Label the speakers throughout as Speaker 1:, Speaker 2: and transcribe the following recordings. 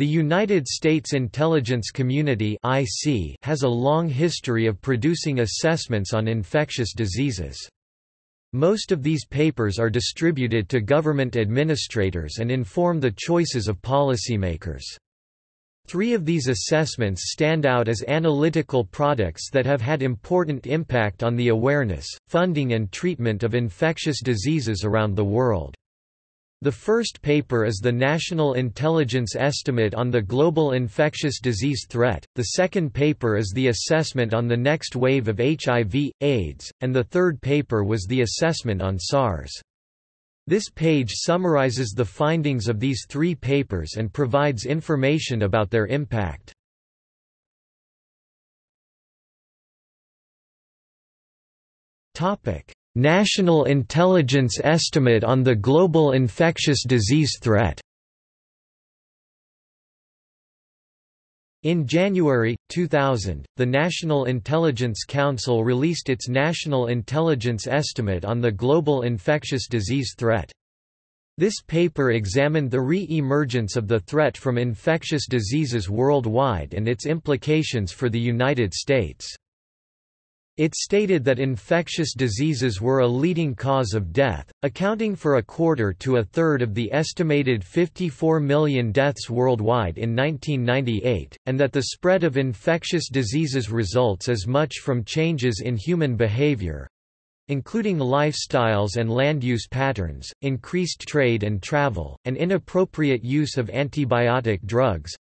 Speaker 1: The United States intelligence community has a long history of producing assessments on infectious diseases. Most of these papers are distributed to government administrators and inform the choices of policymakers. Three of these assessments stand out as analytical products that have had important impact on the awareness, funding and treatment of infectious diseases around the world. The first paper is the National Intelligence Estimate on the Global Infectious Disease Threat, the second paper is the Assessment on the Next Wave of HIV, AIDS, and the third paper was the Assessment on SARS. This page summarizes the findings of these three papers and provides information about their impact. National Intelligence Estimate on the Global Infectious Disease Threat In January, 2000, the National Intelligence Council released its National Intelligence Estimate on the Global Infectious Disease Threat. This paper examined the re-emergence of the threat from infectious diseases worldwide and its implications for the United States. It stated that infectious diseases were a leading cause of death, accounting for a quarter to a third of the estimated 54 million deaths worldwide in 1998, and that the spread of infectious diseases results as much from changes in human behavior including lifestyles and land use patterns, increased trade and travel, and inappropriate use of antibiotic drugs,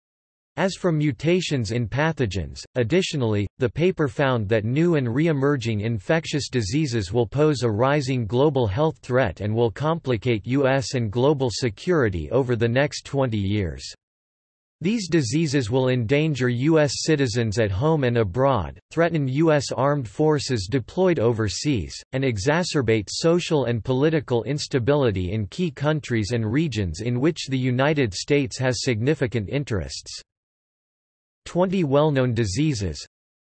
Speaker 1: as from mutations in pathogens, additionally, the paper found that new and re-emerging infectious diseases will pose a rising global health threat and will complicate U.S. and global security over the next 20 years. These diseases will endanger U.S. citizens at home and abroad, threaten U.S. armed forces deployed overseas, and exacerbate social and political instability in key countries and regions in which the United States has significant interests. 20 well-known diseases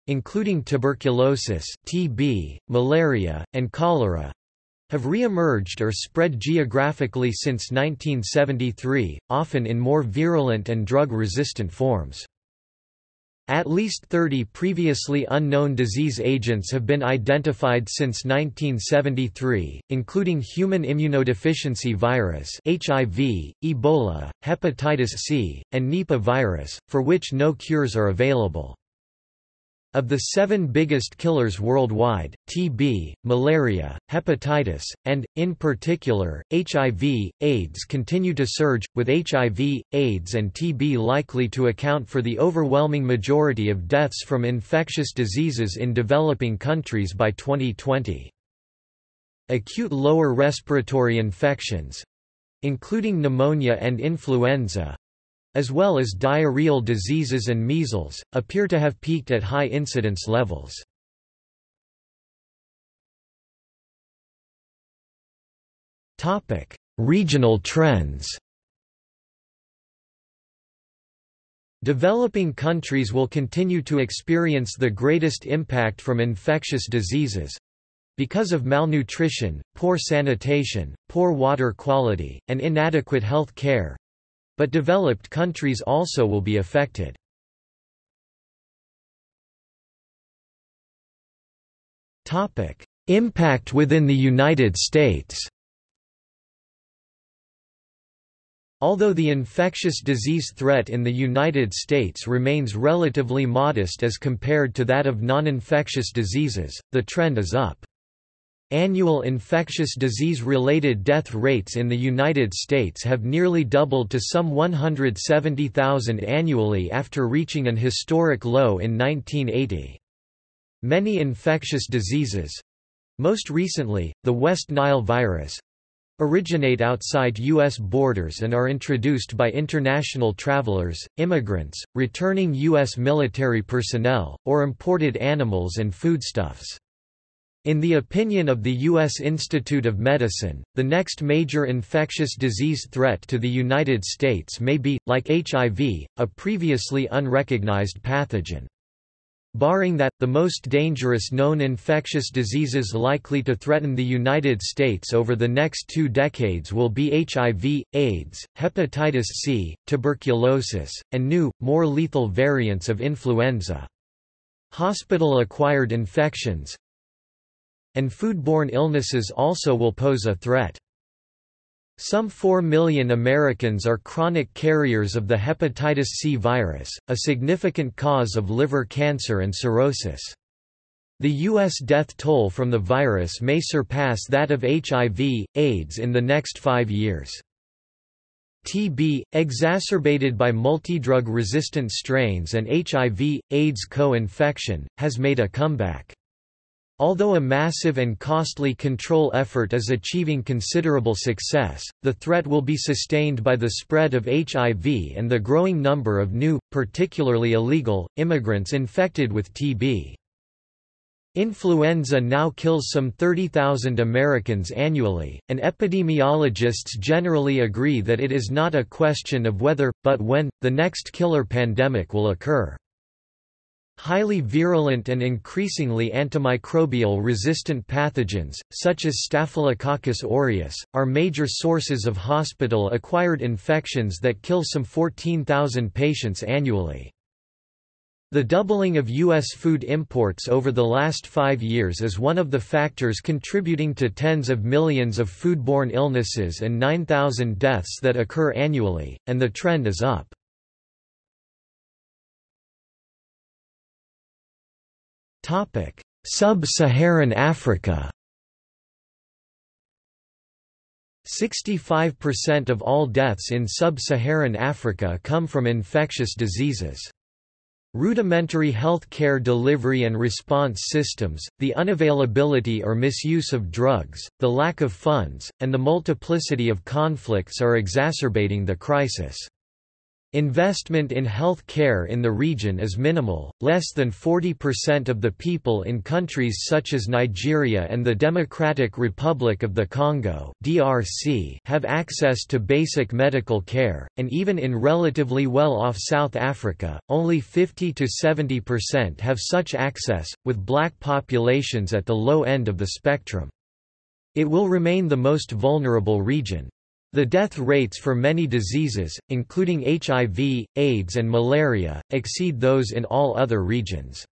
Speaker 1: including tuberculosis, TB, malaria, and cholera have re-emerged or spread geographically since 1973, often in more virulent and drug-resistant forms. At least 30 previously unknown disease agents have been identified since 1973, including human immunodeficiency virus (HIV), Ebola, hepatitis C, and Nipah virus, for which no cures are available. Of the seven biggest killers worldwide, TB, malaria, hepatitis, and, in particular, HIV, AIDS continue to surge, with HIV, AIDS and TB likely to account for the overwhelming majority of deaths from infectious diseases in developing countries by 2020. Acute lower respiratory infections—including pneumonia and influenza, as well as diarrheal diseases and measles, appear to have peaked at high incidence levels. Regional trends Developing countries will continue to experience the greatest impact from infectious diseases, because of malnutrition, poor sanitation, poor water quality, and inadequate health care, but developed countries also will be affected. Impact within the United States Although the infectious disease threat in the United States remains relatively modest as compared to that of non-infectious diseases, the trend is up. Annual infectious disease-related death rates in the United States have nearly doubled to some 170,000 annually after reaching an historic low in 1980. Many infectious diseases—most recently, the West Nile virus, originate outside U.S. borders and are introduced by international travelers, immigrants, returning U.S. military personnel, or imported animals and foodstuffs. In the opinion of the U.S. Institute of Medicine, the next major infectious disease threat to the United States may be, like HIV, a previously unrecognized pathogen. Barring that, the most dangerous known infectious diseases likely to threaten the United States over the next two decades will be HIV, AIDS, hepatitis C, tuberculosis, and new, more lethal variants of influenza. Hospital-acquired infections and foodborne illnesses also will pose a threat. Some 4 million Americans are chronic carriers of the hepatitis C virus, a significant cause of liver cancer and cirrhosis. The U.S. death toll from the virus may surpass that of HIV, AIDS in the next five years. TB, exacerbated by multidrug-resistant strains and HIV, AIDS co-infection, has made a comeback. Although a massive and costly control effort is achieving considerable success, the threat will be sustained by the spread of HIV and the growing number of new, particularly illegal, immigrants infected with TB. Influenza now kills some 30,000 Americans annually, and epidemiologists generally agree that it is not a question of whether, but when, the next killer pandemic will occur. Highly virulent and increasingly antimicrobial resistant pathogens, such as Staphylococcus aureus, are major sources of hospital-acquired infections that kill some 14,000 patients annually. The doubling of U.S. food imports over the last five years is one of the factors contributing to tens of millions of foodborne illnesses and 9,000 deaths that occur annually, and the trend is up. Sub-Saharan Africa 65% of all deaths in sub-Saharan Africa come from infectious diseases. Rudimentary health care delivery and response systems, the unavailability or misuse of drugs, the lack of funds, and the multiplicity of conflicts are exacerbating the crisis. Investment in health care in the region is minimal, less than 40% of the people in countries such as Nigeria and the Democratic Republic of the Congo (DRC) have access to basic medical care, and even in relatively well-off South Africa, only 50 to 70% have such access, with black populations at the low end of the spectrum. It will remain the most vulnerable region. The death rates for many diseases, including HIV, AIDS and malaria, exceed those in all other regions.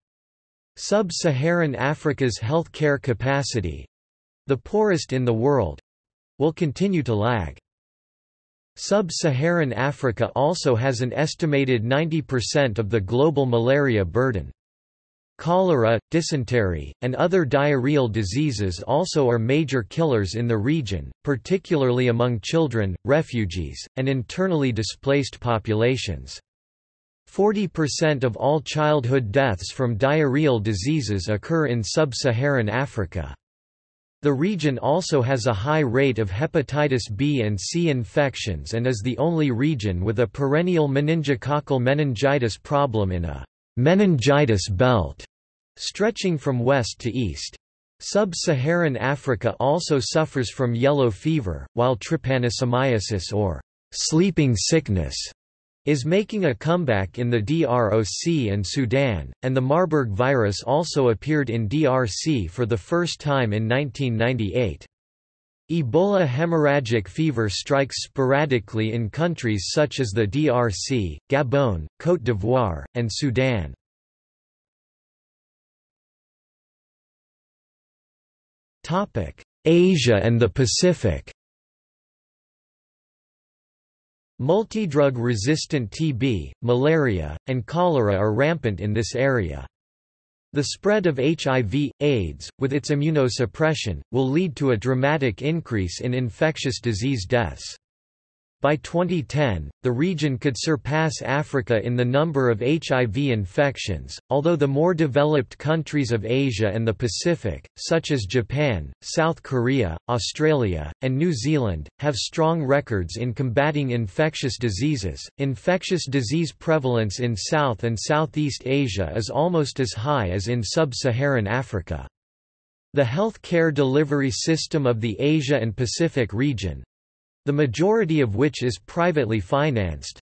Speaker 1: Sub-Saharan Africa's health care capacity—the poorest in the world—will continue to lag. Sub-Saharan Africa also has an estimated 90% of the global malaria burden. Cholera, dysentery, and other diarrheal diseases also are major killers in the region, particularly among children, refugees, and internally displaced populations. 40% of all childhood deaths from diarrheal diseases occur in sub-Saharan Africa. The region also has a high rate of hepatitis B and C infections and is the only region with a perennial meningococcal meningitis problem in a meningitis belt, stretching from west to east. Sub-Saharan Africa also suffers from yellow fever, while trypanosomiasis or sleeping sickness is making a comeback in the DROC and Sudan, and the Marburg virus also appeared in DRC for the first time in 1998. Ebola hemorrhagic fever strikes sporadically in countries such as the DRC, Gabon, Côte d'Ivoire, and Sudan. Asia and the Pacific Multidrug-resistant TB, malaria, and cholera are rampant in this area. The spread of HIV, AIDS, with its immunosuppression, will lead to a dramatic increase in infectious disease deaths. By 2010, the region could surpass Africa in the number of HIV infections, although the more developed countries of Asia and the Pacific, such as Japan, South Korea, Australia, and New Zealand, have strong records in combating infectious diseases. Infectious disease prevalence in South and Southeast Asia is almost as high as in sub Saharan Africa. The health care delivery system of the Asia and Pacific region, the majority of which is privately financed,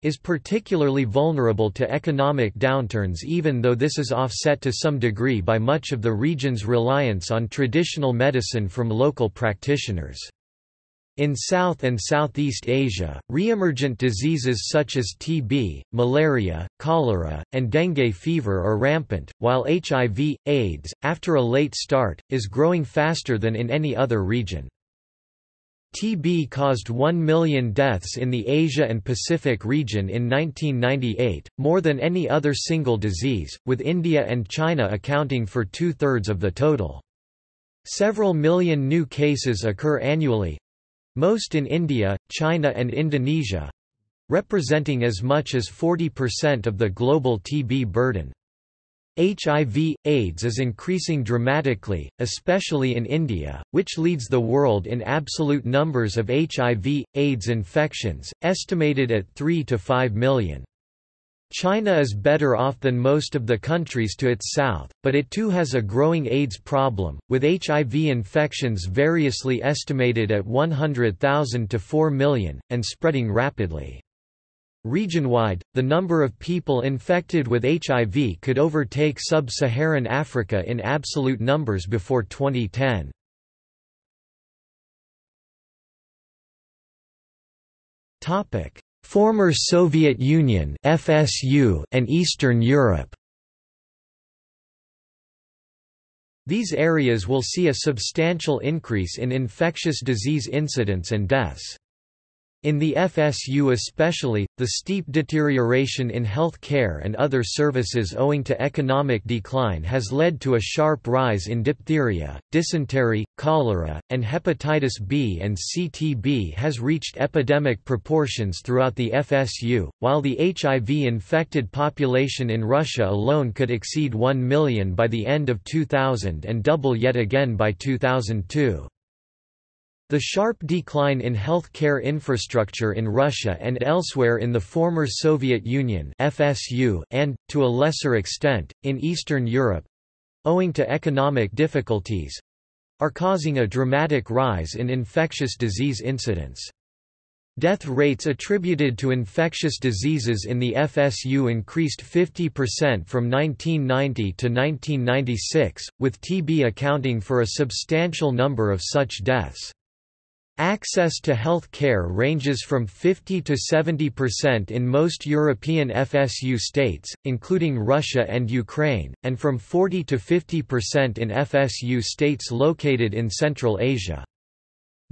Speaker 1: is particularly vulnerable to economic downturns even though this is offset to some degree by much of the region's reliance on traditional medicine from local practitioners. In South and Southeast Asia, re-emergent diseases such as TB, malaria, cholera, and dengue fever are rampant, while HIV, AIDS, after a late start, is growing faster than in any other region. TB caused 1 million deaths in the Asia and Pacific region in 1998, more than any other single disease, with India and China accounting for two-thirds of the total. Several million new cases occur annually, most in India, China and Indonesia, representing as much as 40% of the global TB burden. HIV, AIDS is increasing dramatically, especially in India, which leads the world in absolute numbers of HIV, AIDS infections, estimated at 3 to 5 million. China is better off than most of the countries to its south, but it too has a growing AIDS problem, with HIV infections variously estimated at 100,000 to 4 million, and spreading rapidly. Region-wide, the number of people infected with HIV could overtake sub-Saharan Africa in absolute numbers before 2010. Topic: Former Soviet Union (FSU) and Eastern Europe. These areas will see a substantial increase in infectious disease incidence and deaths. In the FSU especially, the steep deterioration in health care and other services owing to economic decline has led to a sharp rise in diphtheria, dysentery, cholera, and hepatitis B and CTB has reached epidemic proportions throughout the FSU, while the HIV-infected population in Russia alone could exceed 1 million by the end of 2000 and double yet again by 2002. The sharp decline in health care infrastructure in Russia and elsewhere in the former Soviet Union FSU and, to a lesser extent, in Eastern Europe—owing to economic difficulties—are causing a dramatic rise in infectious disease incidence. Death rates attributed to infectious diseases in the FSU increased 50% from 1990 to 1996, with TB accounting for a substantial number of such deaths. Access to health care ranges from 50 to 70% in most European FSU states, including Russia and Ukraine, and from 40 to 50% in FSU states located in Central Asia.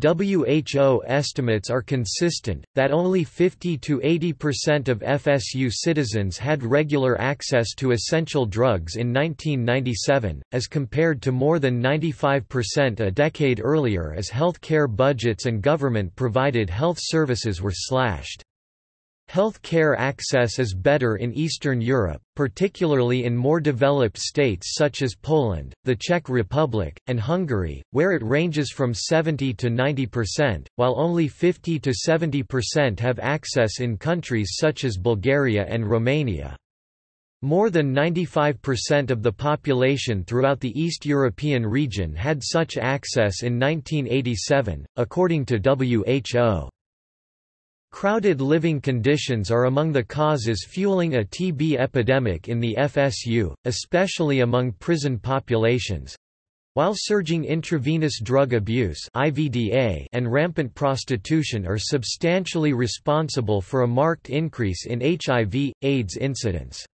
Speaker 1: WHO estimates are consistent, that only 50 to 80% of FSU citizens had regular access to essential drugs in 1997, as compared to more than 95% a decade earlier as health care budgets and government-provided health services were slashed. Health care access is better in Eastern Europe, particularly in more developed states such as Poland, the Czech Republic, and Hungary, where it ranges from 70 to 90%, while only 50 to 70% have access in countries such as Bulgaria and Romania. More than 95% of the population throughout the East European region had such access in 1987, according to WHO. Crowded living conditions are among the causes fueling a TB epidemic in the FSU, especially among prison populations. While surging intravenous drug abuse IVDA and rampant prostitution are substantially responsible for a marked increase in HIV, AIDS incidence.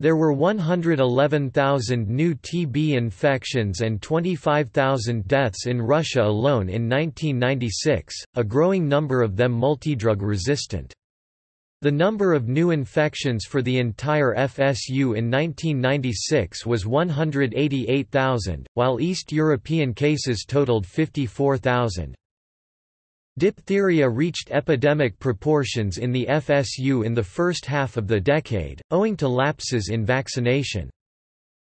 Speaker 1: There were 111,000 new TB infections and 25,000 deaths in Russia alone in 1996, a growing number of them multidrug resistant. The number of new infections for the entire FSU in 1996 was 188,000, while East European cases totaled 54,000. Diphtheria reached epidemic proportions in the FSU in the first half of the decade, owing to lapses in vaccination.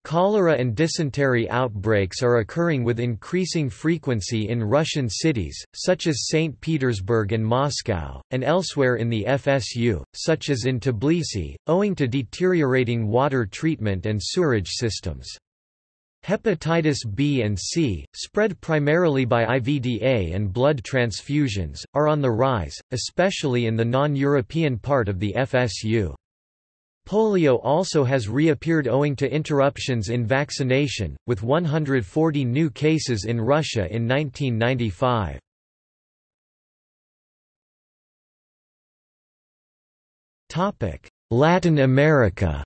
Speaker 1: Cholera and dysentery outbreaks are occurring with increasing frequency in Russian cities, such as St. Petersburg and Moscow, and elsewhere in the FSU, such as in Tbilisi, owing to deteriorating water treatment and sewerage systems. Hepatitis B and C, spread primarily by IVDA and blood transfusions, are on the rise, especially in the non-European part of the FSU. Polio also has reappeared owing to interruptions in vaccination, with 140 new cases in Russia in 1995. Latin America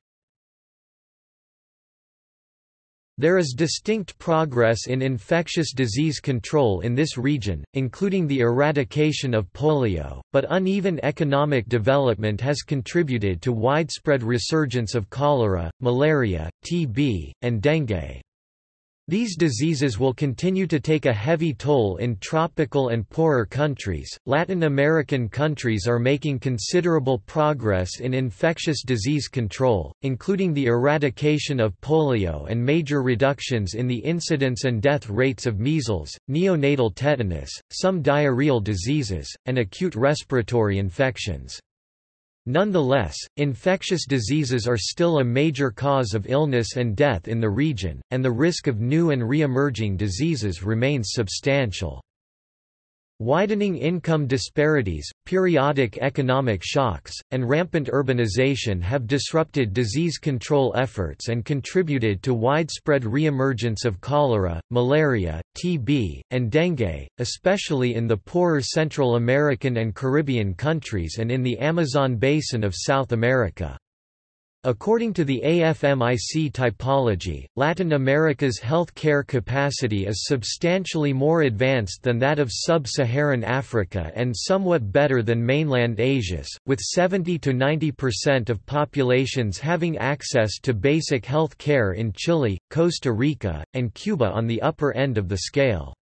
Speaker 1: There is distinct progress in infectious disease control in this region, including the eradication of polio, but uneven economic development has contributed to widespread resurgence of cholera, malaria, TB, and dengue. These diseases will continue to take a heavy toll in tropical and poorer countries. Latin American countries are making considerable progress in infectious disease control, including the eradication of polio and major reductions in the incidence and death rates of measles, neonatal tetanus, some diarrheal diseases, and acute respiratory infections. Nonetheless, infectious diseases are still a major cause of illness and death in the region, and the risk of new and re-emerging diseases remains substantial. Widening income disparities, periodic economic shocks, and rampant urbanization have disrupted disease control efforts and contributed to widespread reemergence of cholera, malaria, TB, and dengue, especially in the poorer Central American and Caribbean countries and in the Amazon basin of South America. According to the AFMIC typology, Latin America's health care capacity is substantially more advanced than that of sub-Saharan Africa and somewhat better than mainland Asia's, with 70–90% of populations having access to basic health care in Chile, Costa Rica, and Cuba on the upper end of the scale.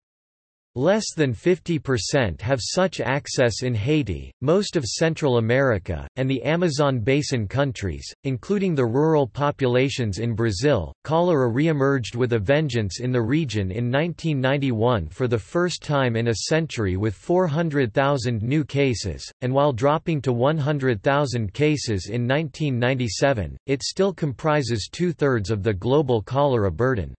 Speaker 1: Less than 50% have such access in Haiti, most of Central America, and the Amazon basin countries, including the rural populations in Brazil. Cholera reemerged with a vengeance in the region in 1991 for the first time in a century with 400,000 new cases, and while dropping to 100,000 cases in 1997, it still comprises two thirds of the global cholera burden.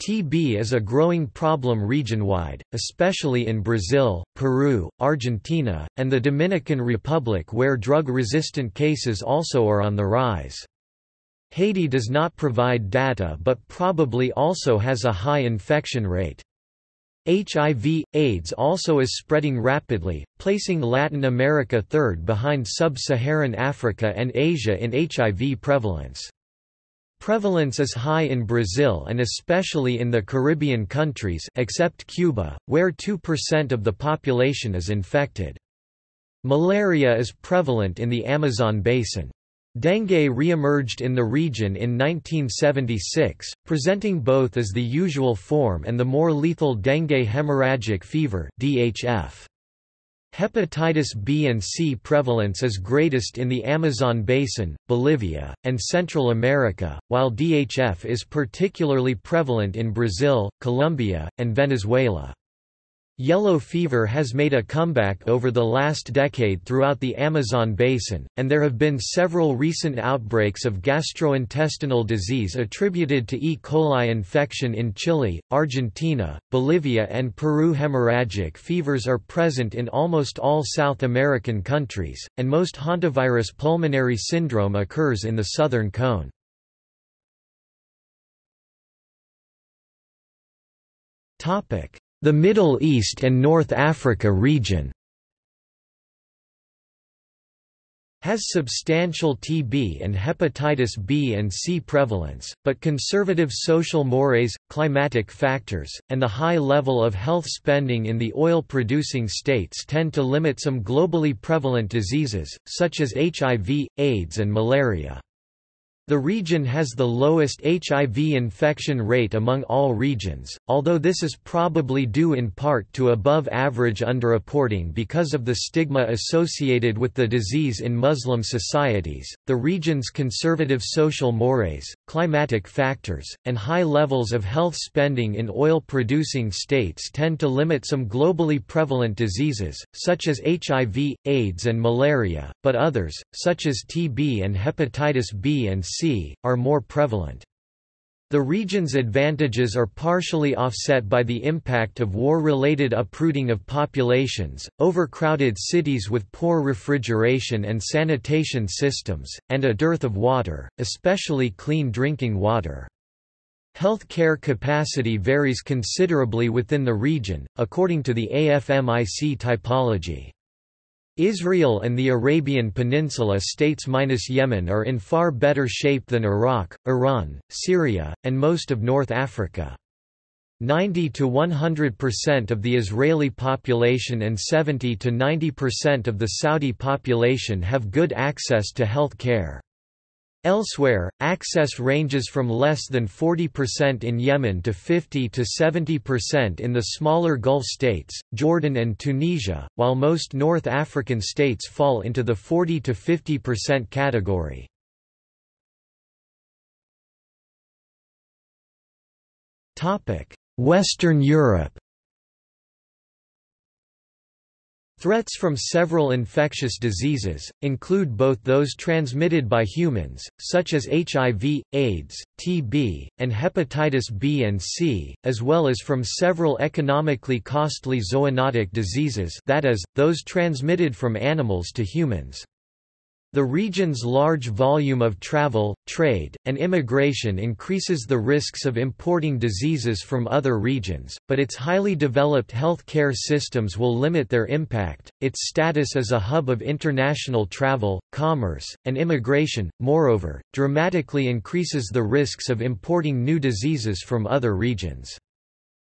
Speaker 1: TB is a growing problem region-wide, especially in Brazil, Peru, Argentina, and the Dominican Republic where drug-resistant cases also are on the rise. Haiti does not provide data but probably also has a high infection rate. HIV, AIDS also is spreading rapidly, placing Latin America third behind sub-Saharan Africa and Asia in HIV prevalence. Prevalence is high in Brazil and especially in the Caribbean countries except Cuba, where 2% of the population is infected. Malaria is prevalent in the Amazon basin. Dengue re-emerged in the region in 1976, presenting both as the usual form and the more lethal dengue hemorrhagic fever DHF. Hepatitis B and C prevalence is greatest in the Amazon basin, Bolivia, and Central America, while DHF is particularly prevalent in Brazil, Colombia, and Venezuela. Yellow fever has made a comeback over the last decade throughout the Amazon basin, and there have been several recent outbreaks of gastrointestinal disease attributed to E. coli infection in Chile, Argentina, Bolivia and Peru. Hemorrhagic fevers are present in almost all South American countries, and most hantavirus pulmonary syndrome occurs in the southern cone. Topic: the Middle East and North Africa region has substantial TB and hepatitis B and C prevalence, but conservative social mores, climatic factors, and the high level of health spending in the oil-producing states tend to limit some globally prevalent diseases, such as HIV, AIDS and malaria. The region has the lowest HIV infection rate among all regions, although this is probably due in part to above-average underreporting because of the stigma associated with the disease in Muslim societies. The region's conservative social mores, climatic factors, and high levels of health spending in oil-producing states tend to limit some globally prevalent diseases, such as HIV, AIDS and malaria, but others, such as TB and hepatitis B and C, are more prevalent. The region's advantages are partially offset by the impact of war-related uprooting of populations, overcrowded cities with poor refrigeration and sanitation systems, and a dearth of water, especially clean drinking water. Health care capacity varies considerably within the region, according to the AFMIC typology. Israel and the Arabian Peninsula states minus Yemen are in far better shape than Iraq, Iran, Syria, and most of North Africa. 90 to 100% of the Israeli population and 70 to 90% of the Saudi population have good access to health care. Elsewhere, access ranges from less than 40% in Yemen to 50 to 70% in the smaller Gulf states, Jordan and Tunisia, while most North African states fall into the 40 to 50% category. Western Europe Threats from several infectious diseases, include both those transmitted by humans, such as HIV, AIDS, TB, and hepatitis B and C, as well as from several economically costly zoonotic diseases that is, those transmitted from animals to humans. The region's large volume of travel, trade, and immigration increases the risks of importing diseases from other regions, but its highly developed health care systems will limit their impact. Its status as a hub of international travel, commerce, and immigration, moreover, dramatically increases the risks of importing new diseases from other regions.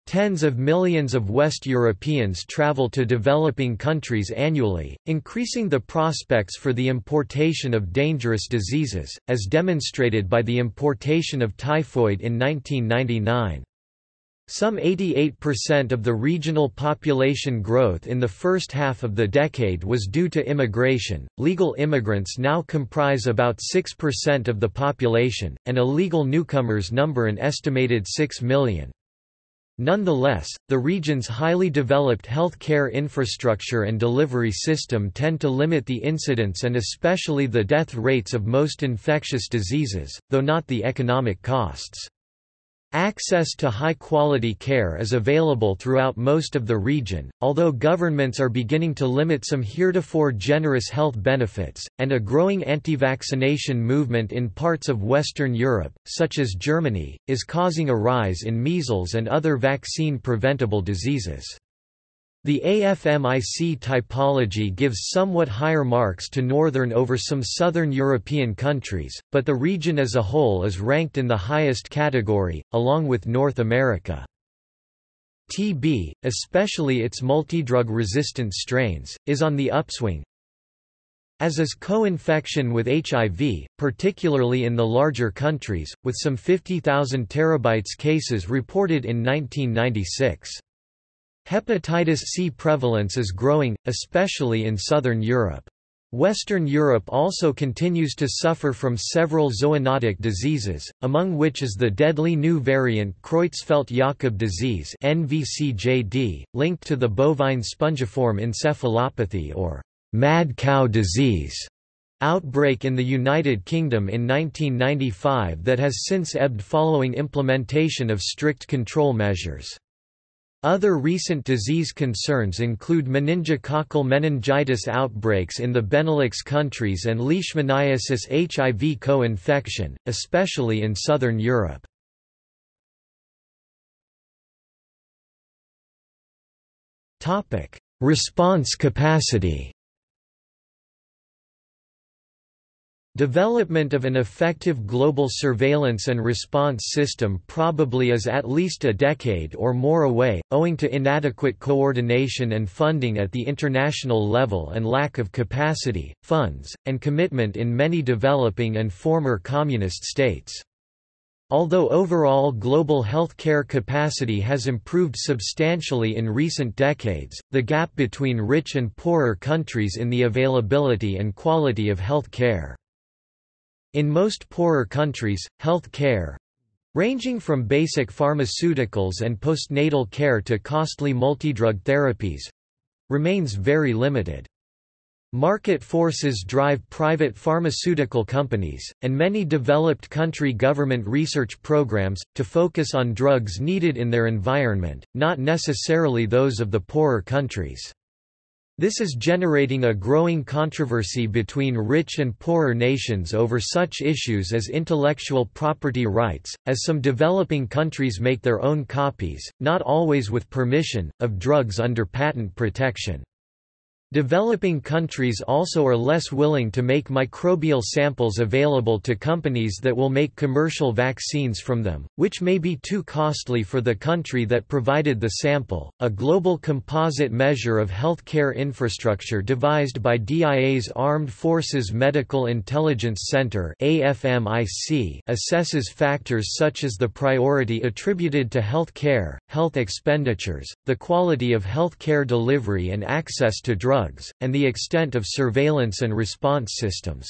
Speaker 1: Tens of millions of West Europeans travel to developing countries annually, increasing the prospects for the importation of dangerous diseases, as demonstrated by the importation of typhoid in 1999. Some 88% of the regional population growth in the first half of the decade was due to immigration. Legal immigrants now comprise about 6% of the population, and illegal newcomers number an estimated 6 million. Nonetheless, the region's highly developed health care infrastructure and delivery system tend to limit the incidence and especially the death rates of most infectious diseases, though not the economic costs. Access to high-quality care is available throughout most of the region, although governments are beginning to limit some heretofore generous health benefits, and a growing anti-vaccination movement in parts of Western Europe, such as Germany, is causing a rise in measles and other vaccine-preventable diseases. The AFMIC typology gives somewhat higher marks to northern over some southern European countries, but the region as a whole is ranked in the highest category, along with North America. TB, especially its multidrug-resistant strains, is on the upswing, as is co-infection with HIV, particularly in the larger countries, with some 50,000 terabytes cases reported in 1996. Hepatitis C prevalence is growing, especially in southern Europe. Western Europe also continues to suffer from several zoonotic diseases, among which is the deadly new variant Creutzfeldt-Jakob disease (NVCJD), linked to the bovine spongiform encephalopathy or mad cow disease outbreak in the United Kingdom in 1995 that has since ebbed following implementation of strict control measures. Other recent disease concerns include meningococcal meningitis outbreaks in the Benelux countries and leishmaniasis HIV co-infection, especially in southern Europe. Response capacity Development of an effective global surveillance and response system probably is at least a decade or more away, owing to inadequate coordination and funding at the international level and lack of capacity, funds, and commitment in many developing and former communist states. Although overall global healthcare capacity has improved substantially in recent decades, the gap between rich and poorer countries in the availability and quality of health care in most poorer countries, health care ranging from basic pharmaceuticals and postnatal care to costly multidrug therapies remains very limited. Market forces drive private pharmaceutical companies, and many developed country government research programs, to focus on drugs needed in their environment, not necessarily those of the poorer countries. This is generating a growing controversy between rich and poorer nations over such issues as intellectual property rights, as some developing countries make their own copies, not always with permission, of drugs under patent protection. Developing countries also are less willing to make microbial samples available to companies that will make commercial vaccines from them, which may be too costly for the country that provided the sample. A global composite measure of healthcare infrastructure devised by DIA's Armed Forces Medical Intelligence Center (AFMIC) assesses factors such as the priority attributed to health care, health expenditures, the quality of health care delivery and access to drugs drugs, and the extent of surveillance and response systems.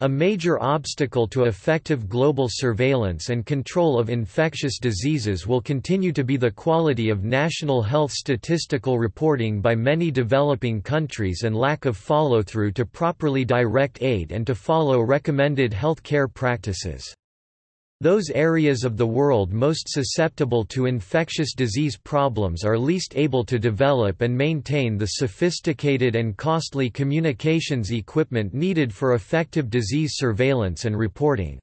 Speaker 1: A major obstacle to effective global surveillance and control of infectious diseases will continue to be the quality of national health statistical reporting by many developing countries and lack of follow-through to properly direct aid and to follow recommended health care practices. Those areas of the world most susceptible to infectious disease problems are least able to develop and maintain the sophisticated and costly communications equipment needed for effective disease surveillance and reporting.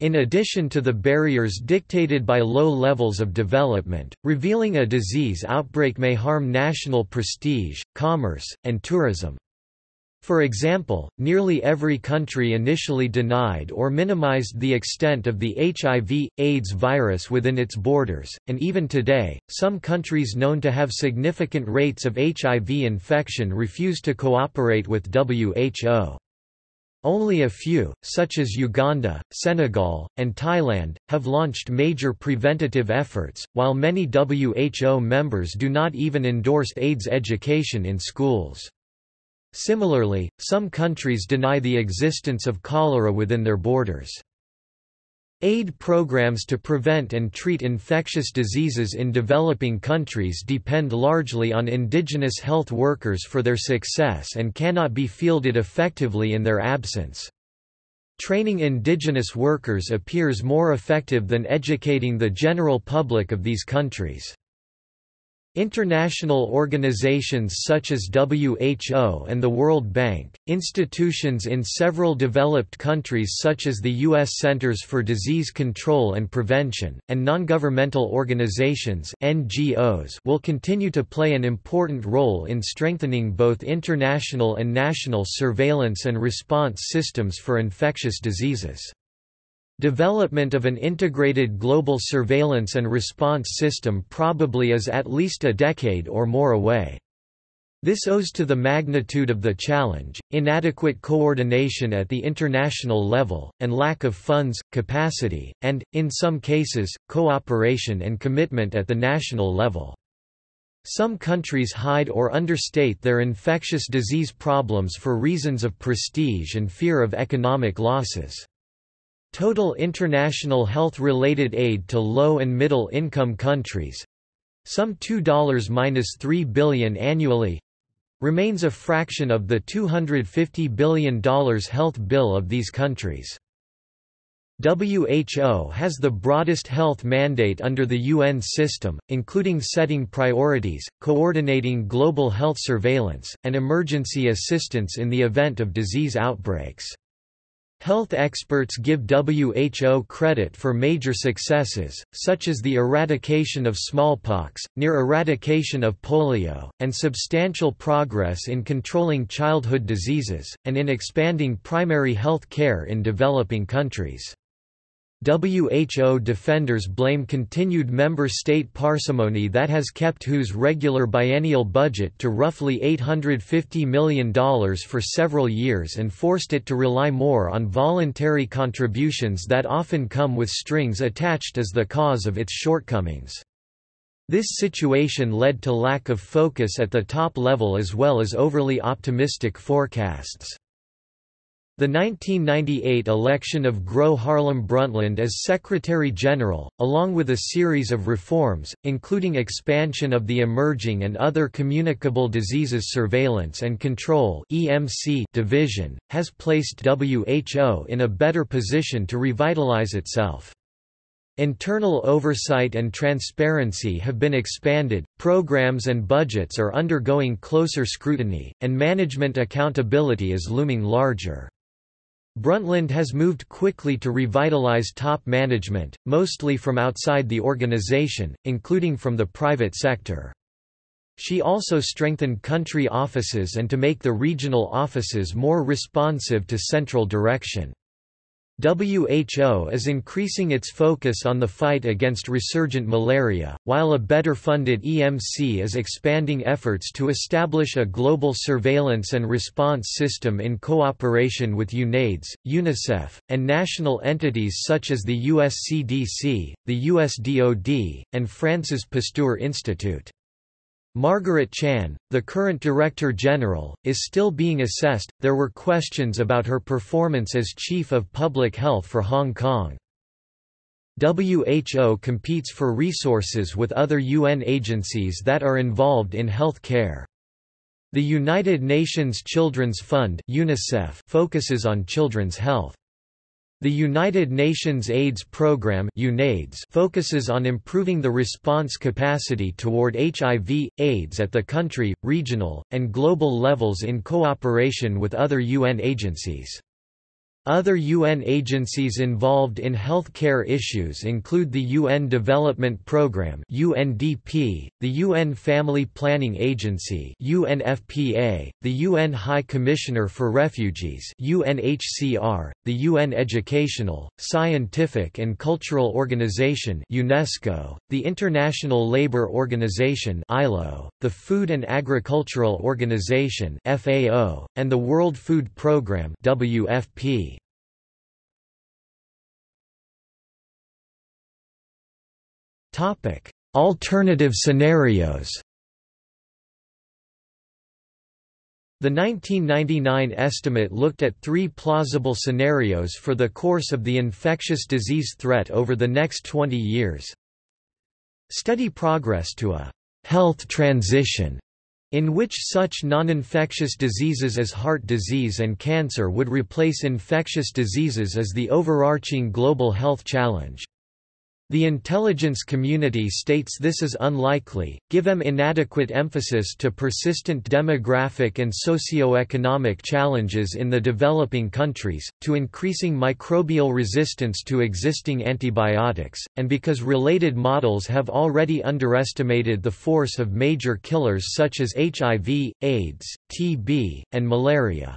Speaker 1: In addition to the barriers dictated by low levels of development, revealing a disease outbreak may harm national prestige, commerce, and tourism. For example, nearly every country initially denied or minimized the extent of the HIV, AIDS virus within its borders, and even today, some countries known to have significant rates of HIV infection refuse to cooperate with WHO. Only a few, such as Uganda, Senegal, and Thailand, have launched major preventative efforts, while many WHO members do not even endorse AIDS education in schools. Similarly, some countries deny the existence of cholera within their borders. Aid programs to prevent and treat infectious diseases in developing countries depend largely on indigenous health workers for their success and cannot be fielded effectively in their absence. Training indigenous workers appears more effective than educating the general public of these countries. International organizations such as WHO and the World Bank, institutions in several developed countries such as the U.S. Centers for Disease Control and Prevention, and non-governmental organizations NGOs will continue to play an important role in strengthening both international and national surveillance and response systems for infectious diseases. Development of an integrated global surveillance and response system probably is at least a decade or more away. This owes to the magnitude of the challenge, inadequate coordination at the international level, and lack of funds, capacity, and, in some cases, cooperation and commitment at the national level. Some countries hide or understate their infectious disease problems for reasons of prestige and fear of economic losses. Total international health-related aid to low and middle-income countries—some $2–3 billion annually, remains a fraction of the $250 billion health bill of these countries. WHO has the broadest health mandate under the UN system, including setting priorities, coordinating global health surveillance, and emergency assistance in the event of disease outbreaks. Health experts give WHO credit for major successes, such as the eradication of smallpox, near eradication of polio, and substantial progress in controlling childhood diseases, and in expanding primary health care in developing countries. WHO defenders blame continued member state parsimony that has kept WHO's regular biennial budget to roughly $850 million for several years and forced it to rely more on voluntary contributions that often come with strings attached as the cause of its shortcomings. This situation led to lack of focus at the top level as well as overly optimistic forecasts. The 1998 election of Gro Harlem Brundtland as Secretary-General, along with a series of reforms, including expansion of the emerging and other communicable diseases surveillance and control division, has placed WHO in a better position to revitalize itself. Internal oversight and transparency have been expanded, programs and budgets are undergoing closer scrutiny, and management accountability is looming larger. Brundtland has moved quickly to revitalize top management, mostly from outside the organization, including from the private sector. She also strengthened country offices and to make the regional offices more responsive to central direction. WHO is increasing its focus on the fight against resurgent malaria, while a better funded EMC is expanding efforts to establish a global surveillance and response system in cooperation with UNAIDS, UNICEF, and national entities such as the US CDC, the US DoD, and France's Pasteur Institute. Margaret Chan, the current Director General, is still being assessed. There were questions about her performance as Chief of Public Health for Hong Kong. WHO competes for resources with other UN agencies that are involved in health care. The United Nations Children's Fund UNICEF focuses on children's health. The United Nations AIDS Programme UNAIDS focuses on improving the response capacity toward HIV, AIDS at the country, regional, and global levels in cooperation with other UN agencies. Other UN agencies involved in health care issues include the UN Development Programme (UNDP), the UN Family Planning Agency (UNFPA), the UN High Commissioner for Refugees (UNHCR), the UN Educational, Scientific and Cultural Organization (UNESCO), the International Labour Organization (ILO), the Food and Agricultural Organization (FAO), and the World Food Programme (WFP). Topic: Alternative scenarios. The 1999 estimate looked at three plausible scenarios for the course of the infectious disease threat over the next 20 years. Steady progress to a health transition in which such non-infectious diseases as heart disease and cancer would replace infectious diseases as the overarching global health challenge. The intelligence community states this is unlikely, given inadequate emphasis to persistent demographic and socio-economic challenges in the developing countries, to increasing microbial resistance to existing antibiotics, and because related models have already underestimated the force of major killers such as HIV, AIDS, TB, and malaria.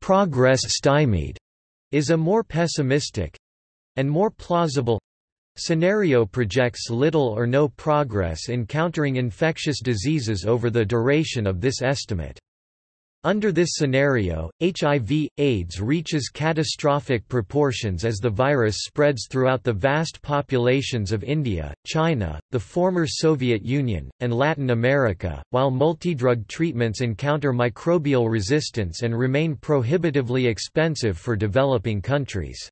Speaker 1: Progress stymied is a more pessimistic and more plausible Scenario projects little or no progress in countering infectious diseases over the duration of this estimate. Under this scenario, HIV, AIDS reaches catastrophic proportions as the virus spreads throughout the vast populations of India, China, the former Soviet Union, and Latin America, while multidrug treatments encounter microbial resistance and remain prohibitively expensive for developing countries.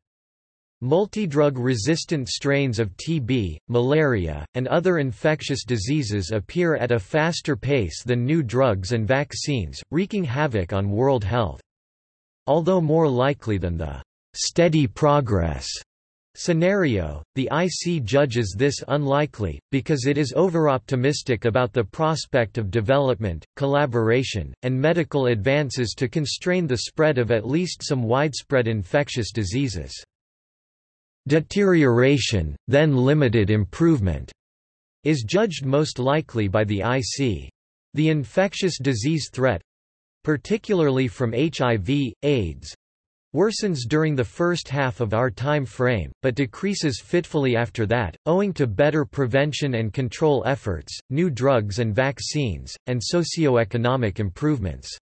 Speaker 1: Multidrug-resistant strains of TB, malaria, and other infectious diseases appear at a faster pace than new drugs and vaccines, wreaking havoc on world health. Although more likely than the «steady progress» scenario, the IC judges this unlikely, because it is overoptimistic about the prospect of development, collaboration, and medical advances to constrain the spread of at least some widespread infectious diseases. Deterioration, then limited improvement, is judged most likely by the IC. The infectious disease threat particularly from HIV, AIDS worsens during the first half of our time frame, but decreases fitfully after that, owing to better prevention and control efforts, new drugs and vaccines, and socio-economic improvements.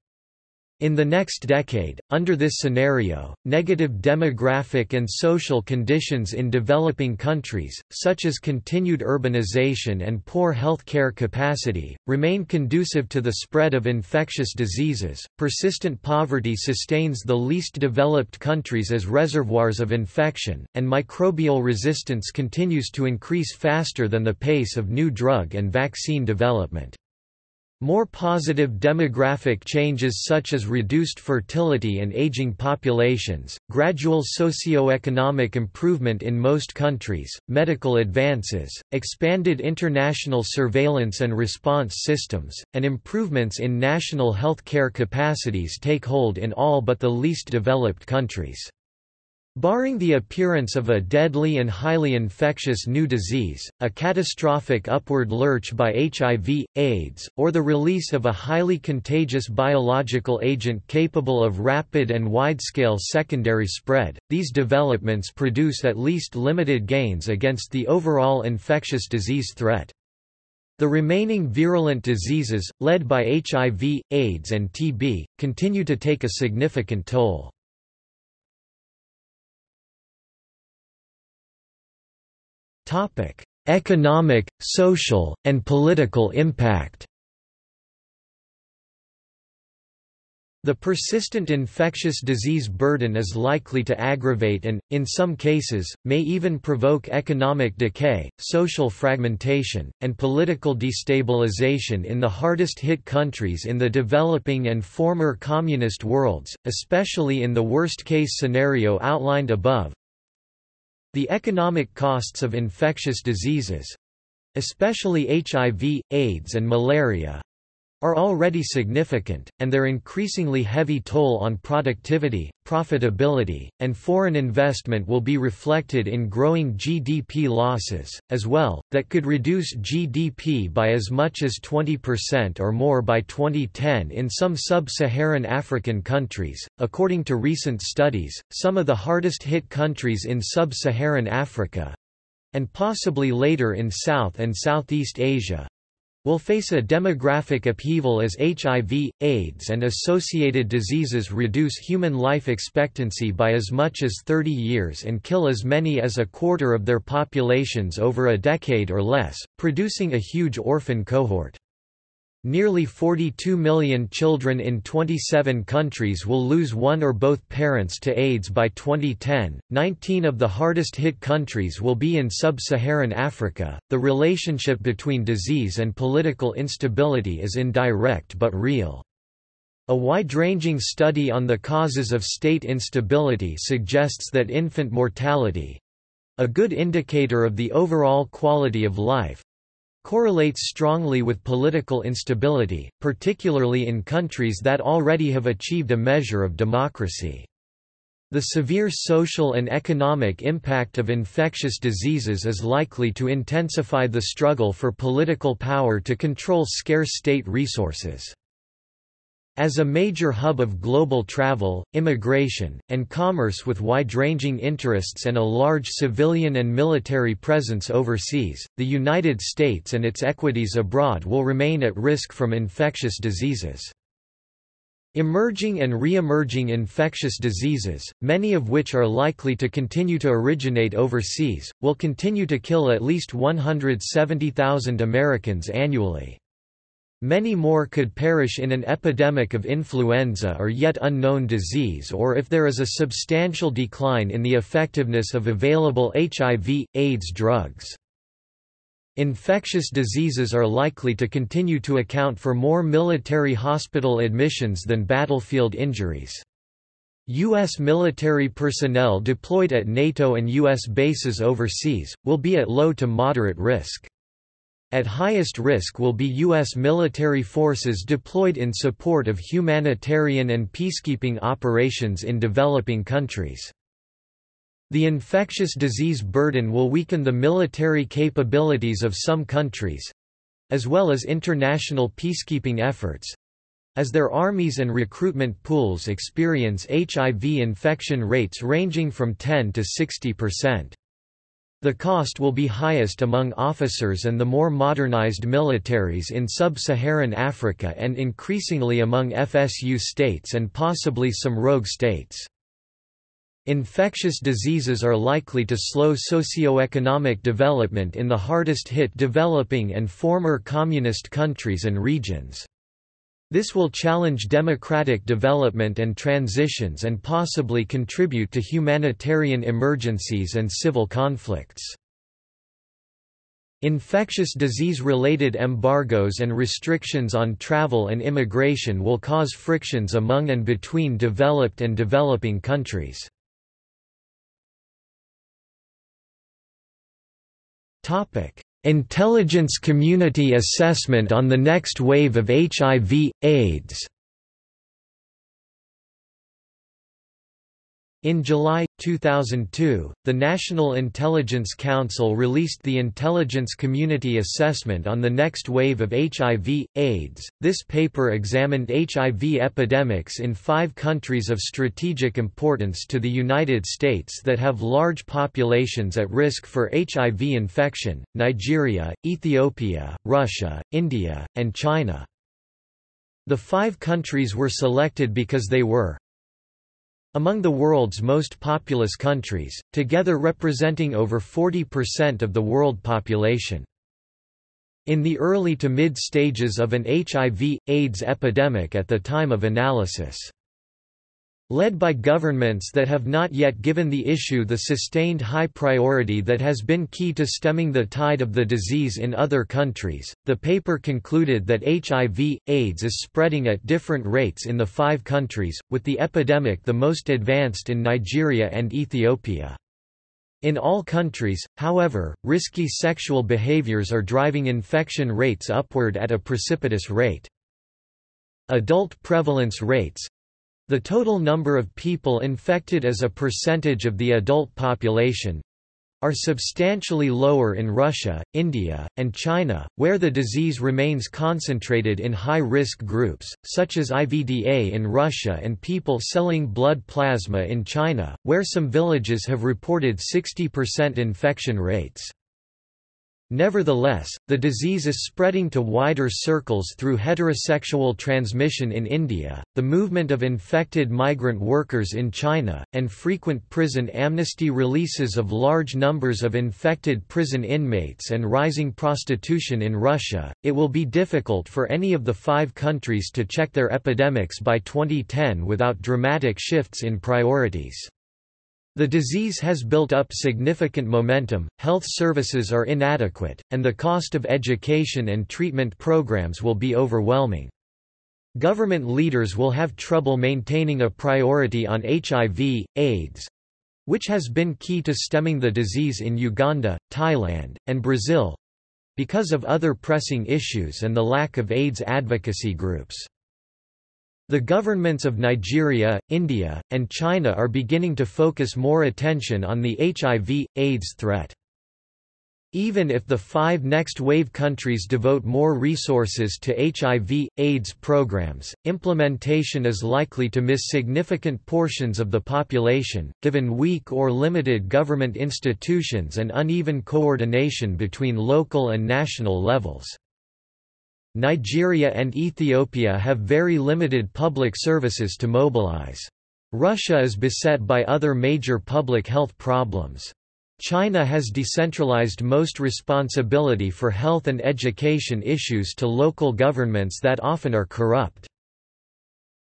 Speaker 1: In the next decade, under this scenario, negative demographic and social conditions in developing countries, such as continued urbanization and poor healthcare capacity, remain conducive to the spread of infectious diseases. Persistent poverty sustains the least developed countries as reservoirs of infection, and microbial resistance continues to increase faster than the pace of new drug and vaccine development. More positive demographic changes such as reduced fertility and aging populations, gradual socio-economic improvement in most countries, medical advances, expanded international surveillance and response systems, and improvements in national health care capacities take hold in all but the least developed countries. Barring the appearance of a deadly and highly infectious new disease, a catastrophic upward lurch by HIV, AIDS, or the release of a highly contagious biological agent capable of rapid and wide-scale secondary spread, these developments produce at least limited gains against the overall infectious disease threat. The remaining virulent diseases, led by HIV, AIDS and TB, continue to take a significant toll. Economic, social, and political impact. The persistent infectious disease burden is likely to aggravate and, in some cases, may even provoke economic decay, social fragmentation, and political destabilization in the hardest hit countries in the developing and former communist worlds, especially in the worst-case scenario outlined above, the economic costs of infectious diseases—especially HIV, AIDS and malaria, are already significant, and their increasingly heavy toll on productivity, profitability, and foreign investment will be reflected in growing GDP losses, as well, that could reduce GDP by as much as 20% or more by 2010 in some sub-Saharan African countries. According to recent studies, some of the hardest hit countries in sub-Saharan Africa and possibly later in South and Southeast Asia will face a demographic upheaval as HIV, AIDS and associated diseases reduce human life expectancy by as much as 30 years and kill as many as a quarter of their populations over a decade or less, producing a huge orphan cohort. Nearly 42 million children in 27 countries will lose one or both parents to AIDS by 2010. 19 of the hardest hit countries will be in sub Saharan Africa. The relationship between disease and political instability is indirect but real. A wide-ranging study on the causes of state instability suggests that infant mortality a good indicator of the overall quality of life correlates strongly with political instability, particularly in countries that already have achieved a measure of democracy. The severe social and economic impact of infectious diseases is likely to intensify the struggle for political power to control scarce state resources. As a major hub of global travel, immigration, and commerce with wide-ranging interests and a large civilian and military presence overseas, the United States and its equities abroad will remain at risk from infectious diseases. Emerging and re-emerging infectious diseases, many of which are likely to continue to originate overseas, will continue to kill at least 170,000 Americans annually. Many more could perish in an epidemic of influenza or yet unknown disease or if there is a substantial decline in the effectiveness of available HIV, AIDS drugs. Infectious diseases are likely to continue to account for more military hospital admissions than battlefield injuries. U.S. military personnel deployed at NATO and U.S. bases overseas, will be at low to moderate risk. At highest risk will be U.S. military forces deployed in support of humanitarian and peacekeeping operations in developing countries. The infectious disease burden will weaken the military capabilities of some countries—as well as international peacekeeping efforts—as their armies and recruitment pools experience HIV infection rates ranging from 10 to 60 percent. The cost will be highest among officers and the more modernized militaries in sub-Saharan Africa and increasingly among FSU states and possibly some rogue states. Infectious diseases are likely to slow socio-economic development in the hardest hit developing and former communist countries and regions. This will challenge democratic development and transitions and possibly contribute to humanitarian emergencies and civil conflicts. Infectious disease-related embargoes and restrictions on travel and immigration will cause frictions among and between developed and developing countries. Intelligence Community Assessment on the Next Wave of HIV, AIDS In July, 2002, the National Intelligence Council released the Intelligence Community Assessment on the Next Wave of HIV, AIDS. This paper examined HIV epidemics in five countries of strategic importance to the United States that have large populations at risk for HIV infection Nigeria, Ethiopia, Russia, India, and China. The five countries were selected because they were among the world's most populous countries, together representing over 40% of the world population. In the early to mid stages of an HIV, AIDS epidemic at the time of analysis. Led by governments that have not yet given the issue the sustained high priority that has been key to stemming the tide of the disease in other countries, the paper concluded that HIV, AIDS is spreading at different rates in the five countries, with the epidemic the most advanced in Nigeria and Ethiopia. In all countries, however, risky sexual behaviors are driving infection rates upward at a precipitous rate. Adult prevalence rates, the total number of people infected as a percentage of the adult population are substantially lower in Russia, India, and China, where the disease remains concentrated in high-risk groups, such as IVDA in Russia and people selling blood plasma in China, where some villages have reported 60% infection rates. Nevertheless, the disease is spreading to wider circles through heterosexual transmission in India, the movement of infected migrant workers in China, and frequent prison amnesty releases of large numbers of infected prison inmates and rising prostitution in Russia. It will be difficult for any of the five countries to check their epidemics by 2010 without dramatic shifts in priorities. The disease has built up significant momentum, health services are inadequate, and the cost of education and treatment programs will be overwhelming. Government leaders will have trouble maintaining a priority on HIV, AIDS which has been key to stemming the disease in Uganda, Thailand, and Brazil because of other pressing issues and the lack of AIDS advocacy groups. The governments of Nigeria, India, and China are beginning to focus more attention on the HIV, AIDS threat. Even if the five next wave countries devote more resources to HIV, AIDS programs, implementation is likely to miss significant portions of the population, given weak or limited government institutions and uneven coordination between local and national levels. Nigeria and Ethiopia have very limited public services to mobilize. Russia is beset by other major public health problems. China has decentralized most responsibility for health and education issues to local governments that often are corrupt.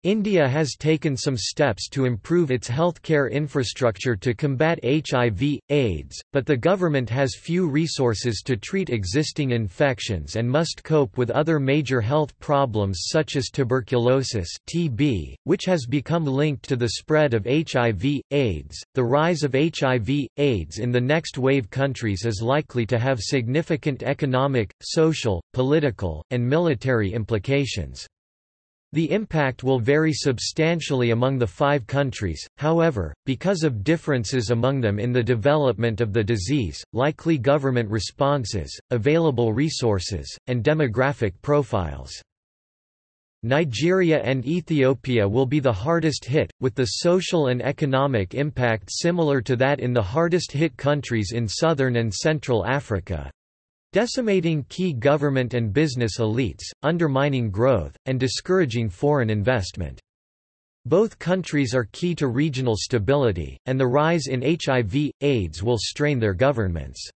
Speaker 1: India has taken some steps to improve its healthcare infrastructure to combat HIV, AIDS, but the government has few resources to treat existing infections and must cope with other major health problems such as tuberculosis (TB), which has become linked to the spread of HIV, AIDS. The rise of HIV, AIDS in the next wave countries is likely to have significant economic, social, political, and military implications. The impact will vary substantially among the five countries, however, because of differences among them in the development of the disease, likely government responses, available resources, and demographic profiles. Nigeria and Ethiopia will be the hardest hit, with the social and economic impact similar to that in the hardest hit countries in southern and central Africa, decimating key government and business elites, undermining growth, and discouraging foreign investment. Both countries are key to regional stability, and the rise in HIV, AIDS will strain their governments.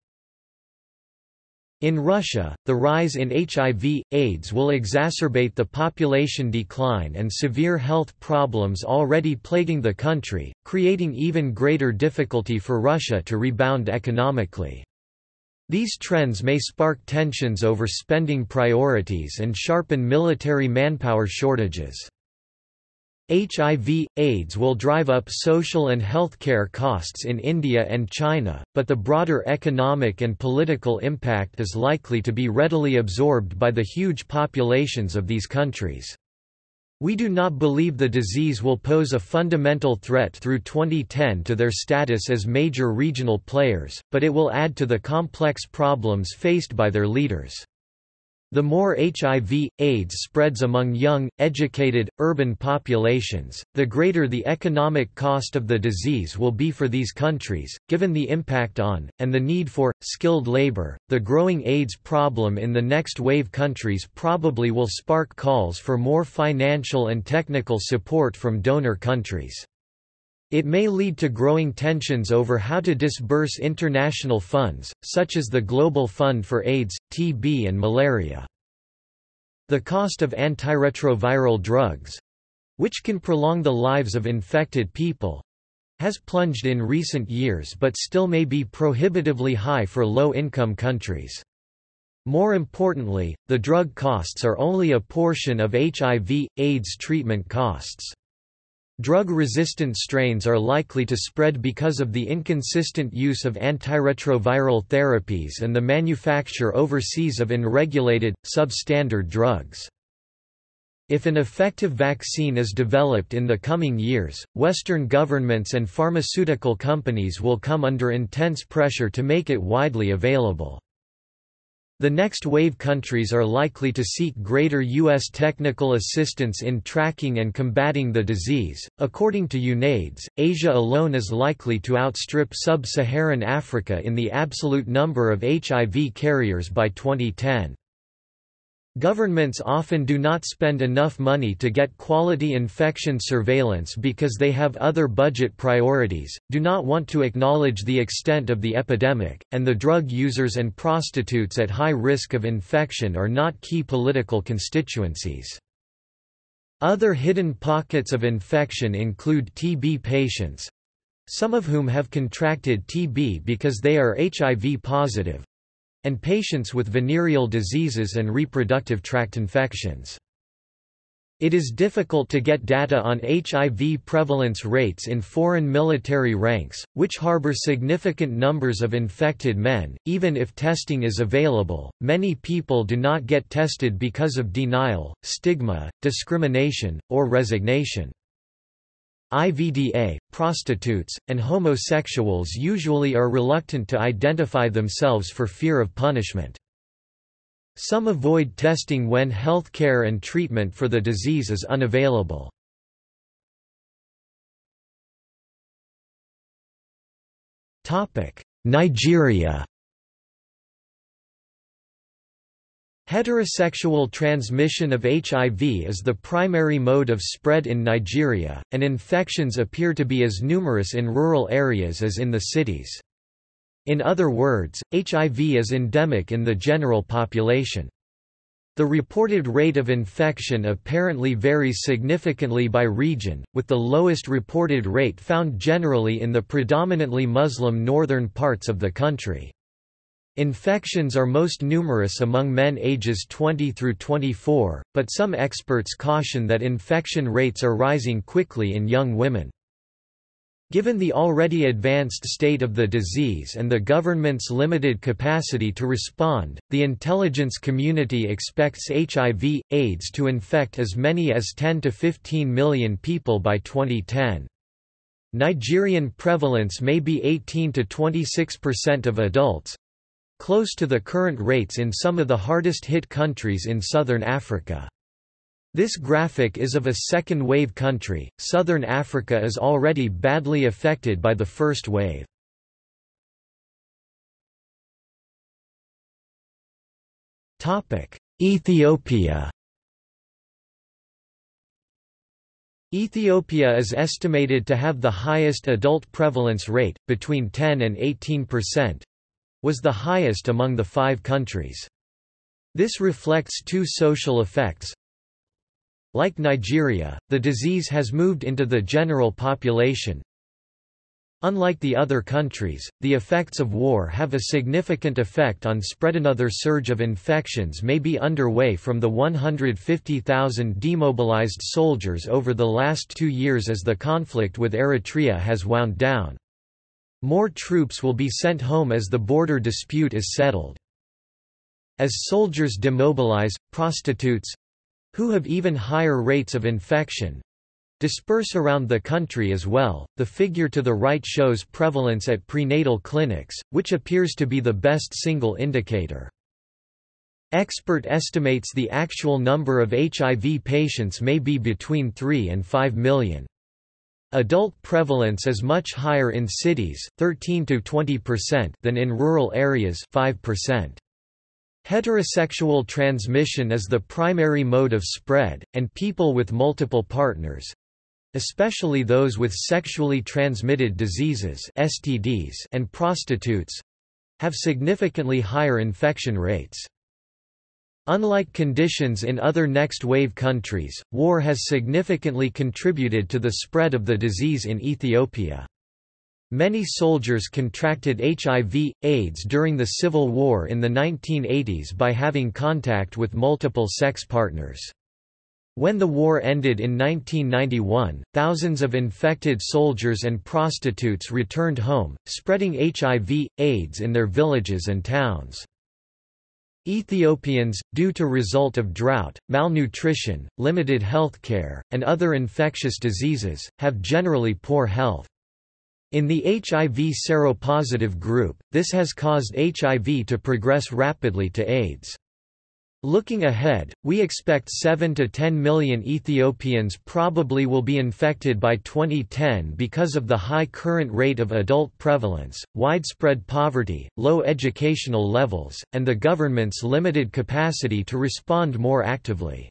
Speaker 1: In Russia, the rise in HIV, AIDS will exacerbate the population decline and severe health problems already plaguing the country, creating even greater difficulty for Russia to rebound economically. These trends may spark tensions over spending priorities and sharpen military manpower shortages. HIV, AIDS will drive up social and healthcare costs in India and China, but the broader economic and political impact is likely to be readily absorbed by the huge populations of these countries. We do not believe the disease will pose a fundamental threat through 2010 to their status as major regional players, but it will add to the complex problems faced by their leaders. The more HIV, AIDS spreads among young, educated, urban populations, the greater the economic cost of the disease will be for these countries, given the impact on, and the need for, skilled labor. The growing AIDS problem in the next wave countries probably will spark calls for more financial and technical support from donor countries. It may lead to growing tensions over how to disburse international funds, such as the Global Fund for AIDS, TB and malaria. The cost of antiretroviral drugs—which can prolong the lives of infected people—has plunged in recent years but still may be prohibitively high for low-income countries. More importantly, the drug costs are only a portion of HIV, AIDS treatment costs. Drug-resistant strains are likely to spread because of the inconsistent use of antiretroviral therapies and the manufacture overseas of unregulated, substandard drugs. If an effective vaccine is developed in the coming years, Western governments and pharmaceutical companies will come under intense pressure to make it widely available. The next wave countries are likely to seek greater U.S. technical assistance in tracking and combating the disease. According to UNAIDS, Asia alone is likely to outstrip sub Saharan Africa in the absolute number of HIV carriers by 2010. Governments often do not spend enough money to get quality infection surveillance because they have other budget priorities, do not want to acknowledge the extent of the epidemic, and the drug users and prostitutes at high risk of infection are not key political constituencies. Other hidden pockets of infection include TB patients, some of whom have contracted TB because they are HIV positive, and patients with venereal diseases and reproductive tract infections. It is difficult to get data on HIV prevalence rates in foreign military ranks, which harbor significant numbers of infected men. Even if testing is available, many people do not get tested because of denial, stigma, discrimination, or resignation. IVDA, prostitutes, and homosexuals usually are reluctant to identify themselves for fear of punishment. Some avoid testing when health care and treatment for the disease is unavailable. Nigeria Heterosexual transmission of HIV is the primary mode of spread in Nigeria, and infections appear to be as numerous in rural areas as in the cities. In other words, HIV is endemic in the general population. The reported rate of infection apparently varies significantly by region, with the lowest reported rate found generally in the predominantly Muslim northern parts of the country. Infections are most numerous among men ages 20 through 24, but some experts caution that infection rates are rising quickly in young women. Given the already advanced state of the disease and the government's limited capacity to respond, the intelligence community expects HIV, AIDS to infect as many as 10 to 15 million people by 2010. Nigerian prevalence may be 18 to 26% of adults, close to the current rates in some of the hardest hit countries in southern Africa. This graphic is of a second-wave country. Southern Africa is already badly affected by the first wave. Ethiopia. Ethiopia is estimated to have the highest adult prevalence rate, between 10 and 18 percent, was the highest among the five countries. This reflects two social effects. Like Nigeria, the disease has moved into the general population, Unlike the other countries, the effects of war have a significant effect on spread. Another surge of infections may be underway from the 150,000 demobilized soldiers over the last two years as the conflict with Eritrea has wound down. More troops will be sent home as the border dispute is settled. As soldiers demobilize, prostitutes who have even higher rates of infection disperse around the country as well. The figure to the right shows prevalence at prenatal clinics, which appears to be the best single indicator. Expert estimates the actual number of HIV patients may be between 3 and 5 million. Adult prevalence is much higher in cities 13 to 20% than in rural areas 5%. Heterosexual transmission is the primary mode of spread, and people with multiple partners, especially those with sexually transmitted diseases STDs and prostitutes have significantly higher infection rates. Unlike conditions in other next-wave countries, war has significantly contributed to the spread of the disease in Ethiopia. Many soldiers contracted HIV, AIDS during the Civil War in the 1980s by having contact with multiple sex partners. When the war ended in 1991, thousands of infected soldiers and prostitutes returned home, spreading HIV, AIDS in their villages and towns. Ethiopians, due to result of drought, malnutrition, limited health care, and other infectious diseases, have generally poor health. In the HIV seropositive group, this has caused HIV to progress rapidly to AIDS. Looking ahead, we expect 7 to 10 million Ethiopians probably will be infected by 2010 because of the high current rate of adult prevalence, widespread poverty, low educational levels, and the government's limited capacity to respond more actively.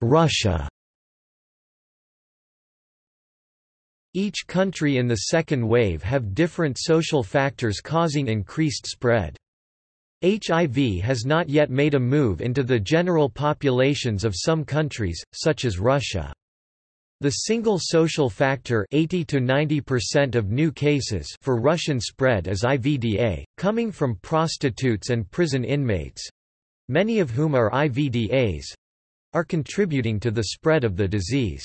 Speaker 1: Russia Each country in the second wave have different social factors causing increased spread. HIV has not yet made a move into the general populations of some countries, such as Russia. The single social factor 80 to 90% of new cases for Russian spread is IVDA, coming from prostitutes and prison inmates—many of whom are IVDAs—are contributing to the spread of the disease.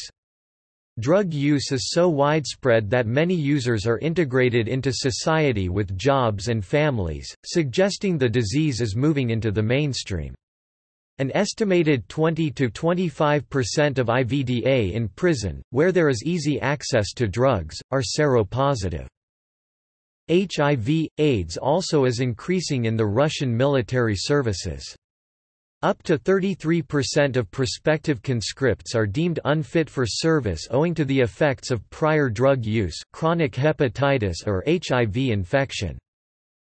Speaker 1: Drug use is so widespread that many users are integrated into society with jobs and families, suggesting the disease is moving into the mainstream. An estimated 20 to 25% of IVDA in prison, where there is easy access to drugs, are seropositive. HIV, AIDS also is increasing in the Russian military services. Up to 33% of prospective conscripts are deemed unfit for service owing to the effects of prior drug use, chronic hepatitis or HIV infection.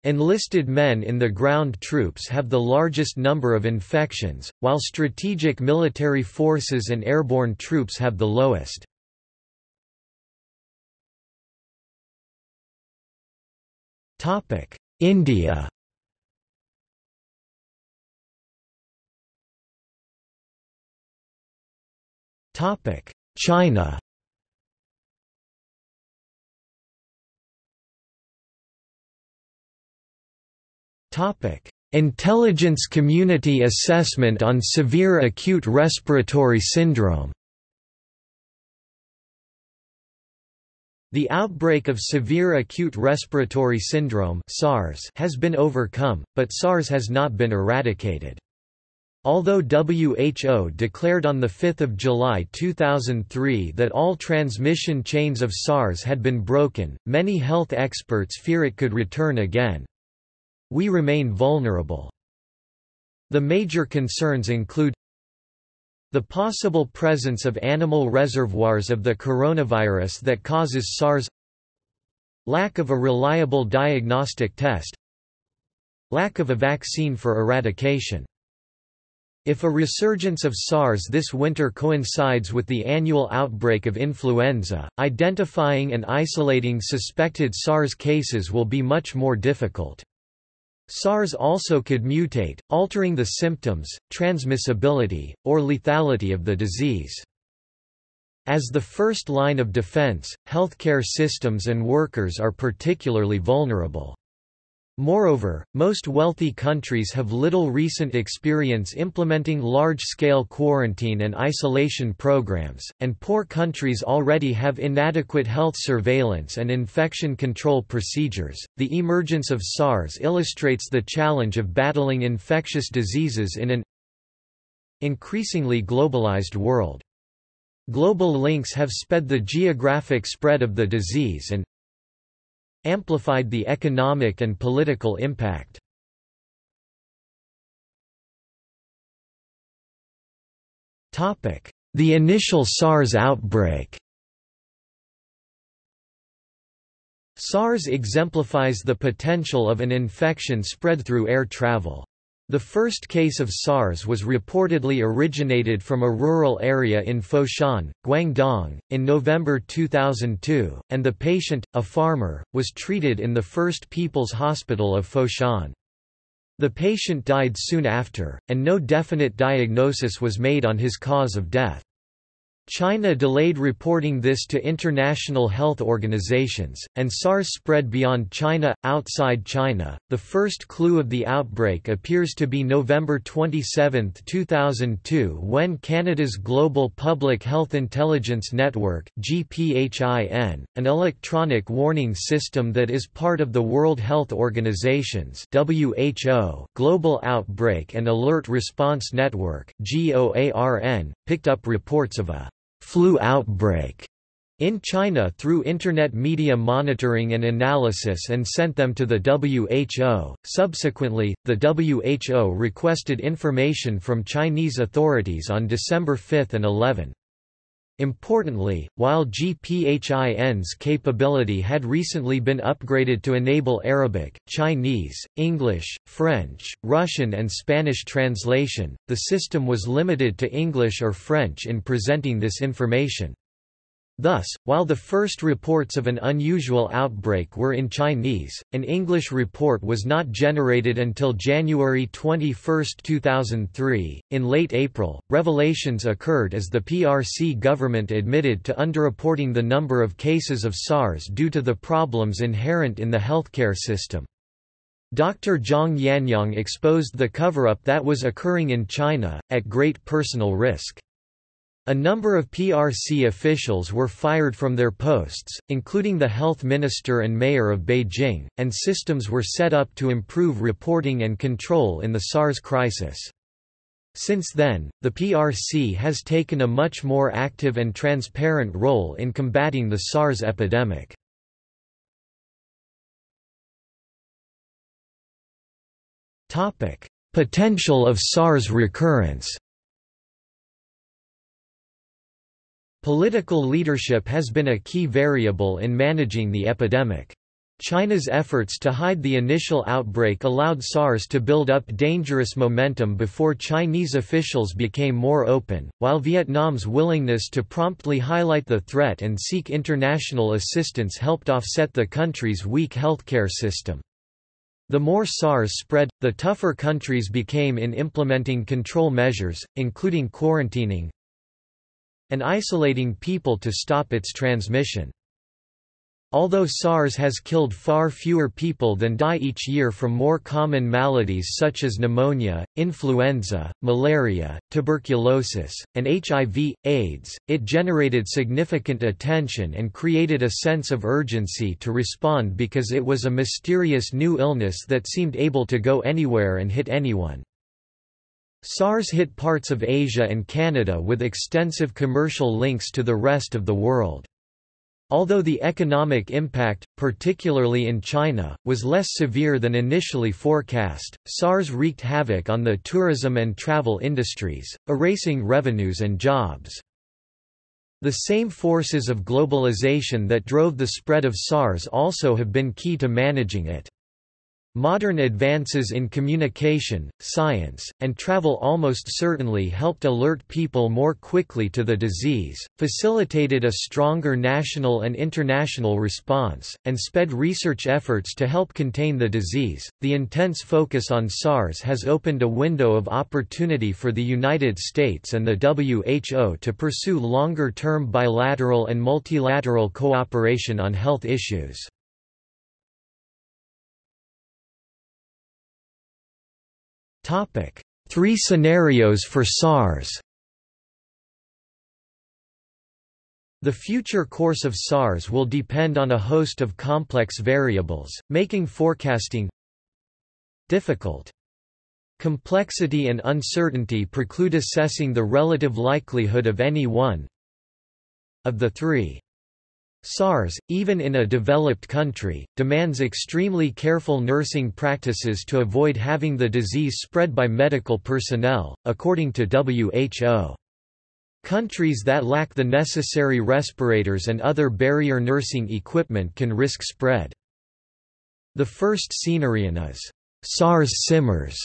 Speaker 1: Enlisted men in the ground troops have the largest number of infections, while strategic military forces and airborne troops have the lowest. India China. Topic: Intelligence Community Assessment on Severe Acute Respiratory Syndrome. The outbreak of severe acute respiratory syndrome SARS has been overcome, but SARS has not been eradicated. Although WHO declared on 5 July 2003 that all transmission chains of SARS had been broken, many health experts fear it could return again. We remain vulnerable. The major concerns include the possible presence of animal reservoirs of the coronavirus that causes SARS Lack of a reliable diagnostic test Lack of a vaccine for eradication if a resurgence of SARS this winter coincides with the annual outbreak of influenza, identifying and isolating suspected SARS cases will be much more difficult. SARS also could mutate, altering the symptoms, transmissibility, or lethality of the disease. As the first line of defense, healthcare systems and workers are particularly vulnerable. Moreover, most wealthy countries have little recent experience implementing large-scale quarantine and isolation programs, and poor countries already have inadequate health surveillance and infection control procedures. The emergence of SARS illustrates the challenge of battling infectious diseases in an increasingly globalized world. Global links have sped the geographic spread of the disease and amplified the economic and political impact. The initial SARS outbreak SARS exemplifies the potential of an infection spread through air travel. The first case of SARS was reportedly originated from a rural area in Foshan, Guangdong, in November 2002, and the patient, a farmer, was treated in the First People's Hospital of Foshan. The patient died soon after, and no definite diagnosis was made on his cause of death. China delayed reporting this to international health organizations, and SARS spread beyond China, outside China. The first clue of the outbreak appears to be November 27, 2002, when Canada's Global Public Health Intelligence Network (GPHIN), an electronic warning system that is part of the World Health Organization's (WHO) Global Outbreak and Alert Response Network (GOARN), picked up reports of a flu outbreak in China through Internet media monitoring and analysis and sent them to the WHO. Subsequently, the WHO requested information from Chinese authorities on December 5 and 11. Importantly, while GPHIN's capability had recently been upgraded to enable Arabic, Chinese, English, French, Russian and Spanish translation, the system was limited to English or French in presenting this information. Thus, while the first reports of an unusual outbreak were in Chinese, an English report was not generated until January 21, 2003. In late April, revelations occurred as the PRC government admitted to underreporting the number of cases of SARS due to the problems inherent in the healthcare system. Dr. Jiang Yanyong exposed the cover-up that was occurring in China, at great personal risk. A number of PRC officials were fired from their posts, including the health minister and mayor of Beijing, and systems were set up to improve reporting and control in the SARS crisis. Since then, the PRC has taken a much more active and transparent role in combating the SARS epidemic. Potential of SARS recurrence Political leadership has been a key variable in managing the epidemic. China's efforts to hide the initial outbreak allowed SARS to build up dangerous momentum before Chinese officials became more open, while Vietnam's willingness to promptly highlight the threat and seek international assistance helped offset the country's weak healthcare system. The more SARS spread, the tougher countries became in implementing control measures, including quarantining, and isolating people to stop its transmission. Although SARS has killed far fewer people than die each year from more common maladies such as pneumonia, influenza, malaria, tuberculosis, and HIV, AIDS, it generated significant attention and created a sense of urgency to respond because it was a mysterious new illness that seemed able to go anywhere and hit anyone. SARS hit parts of Asia and Canada with extensive commercial links to the rest of the world. Although the economic impact, particularly in China, was less severe than initially forecast, SARS wreaked havoc on the tourism and travel industries, erasing revenues and jobs. The same forces of globalization that drove the spread of SARS also have been key to managing it. Modern advances in communication, science, and travel almost certainly helped alert people more quickly to the disease, facilitated a stronger national and international response, and sped research efforts to help contain the disease. The intense focus on SARS has opened a window of opportunity for the United States and the WHO to pursue longer term bilateral and multilateral cooperation on health issues. Three scenarios for SARS The future course of SARS will depend on a host of complex variables, making forecasting difficult. Complexity and uncertainty preclude assessing the relative likelihood of any one of the three. SARS, even in a developed country, demands extremely careful nursing practices to avoid having the disease spread by medical personnel, according to WHO. Countries that lack the necessary respirators and other barrier nursing equipment can risk spread. The first scenario is, SARS simmers,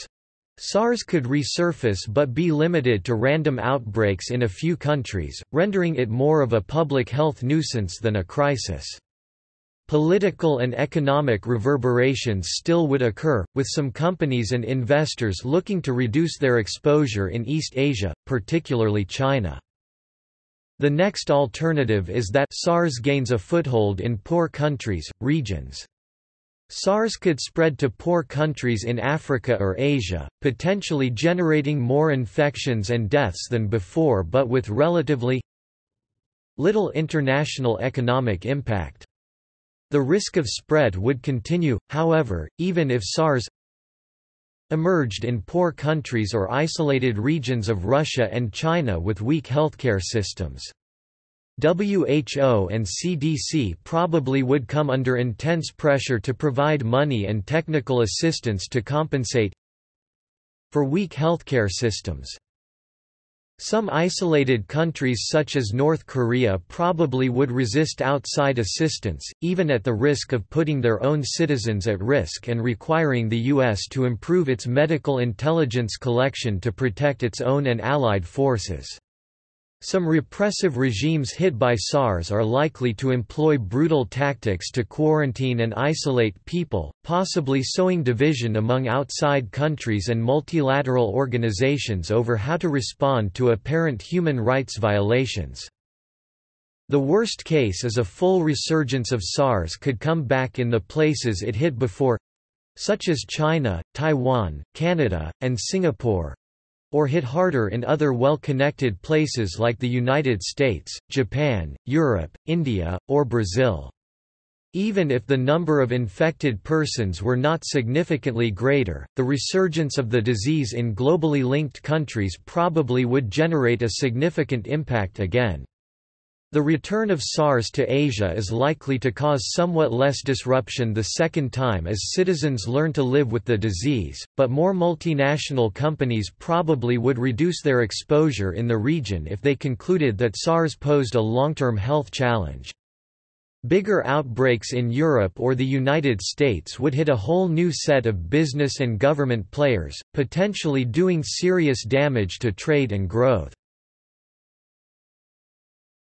Speaker 1: SARS could resurface but be limited to random outbreaks in a few countries, rendering it more of a public health nuisance than a crisis. Political and economic reverberations still would occur, with some companies and investors looking to reduce their exposure in East Asia, particularly China. The next alternative is that SARS gains a foothold in poor countries, regions. SARS could spread to poor countries in Africa or Asia, potentially generating more infections and deaths than before but with relatively little international economic impact. The risk of spread would continue, however, even if SARS emerged in poor countries or isolated regions of Russia and China with weak healthcare systems. WHO and CDC probably would come under intense pressure to provide money and technical assistance to compensate for weak healthcare systems. Some isolated countries such as North Korea probably would resist outside assistance, even at the risk of putting their own citizens at risk and requiring the U.S. to improve its medical intelligence collection to protect its own and allied forces. Some repressive regimes hit by SARS are likely to employ brutal tactics to quarantine and isolate people, possibly sowing division among outside countries and multilateral organizations over how to respond to apparent human rights violations. The worst case is a full resurgence of SARS could come back in the places it hit before such as China, Taiwan, Canada, and Singapore, or hit harder in other well-connected places like the United States, Japan, Europe, India, or Brazil. Even if the number of infected persons were not significantly greater, the resurgence of the disease in globally linked countries probably would generate a significant impact again. The return of SARS to Asia is likely to cause somewhat less disruption the second time as citizens learn to live with the disease, but more multinational companies probably would reduce their exposure in the region if they concluded that SARS posed a long-term health challenge. Bigger outbreaks in Europe or the United States would hit a whole new set of business and government players, potentially doing serious damage to trade and growth.